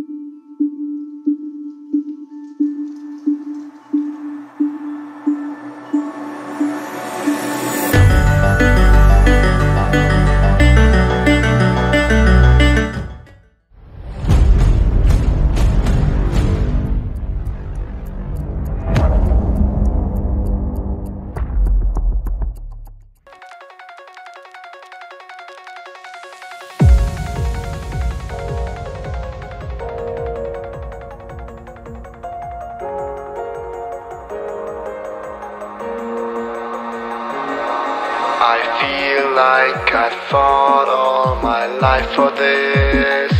I feel like I fought all my life for this.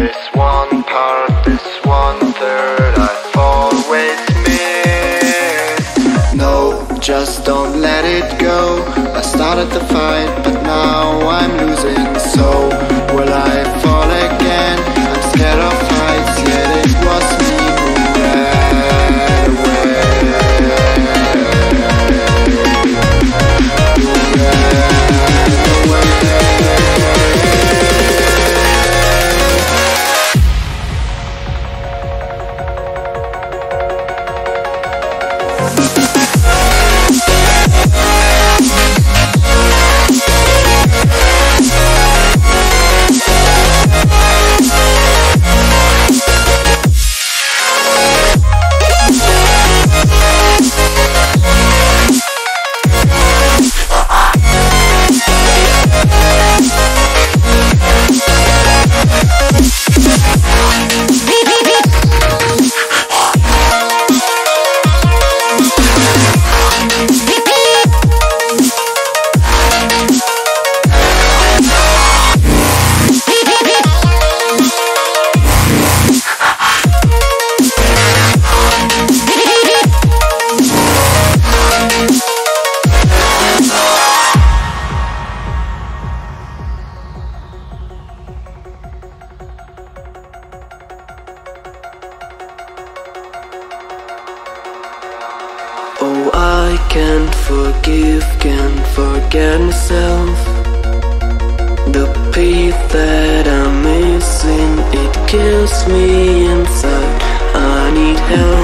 This one part, this one third, I've always missed. No, just don't let it go. I started the fight, but now I'm losing. Forget myself. The peace that I'm missing, it kills me inside. I need help.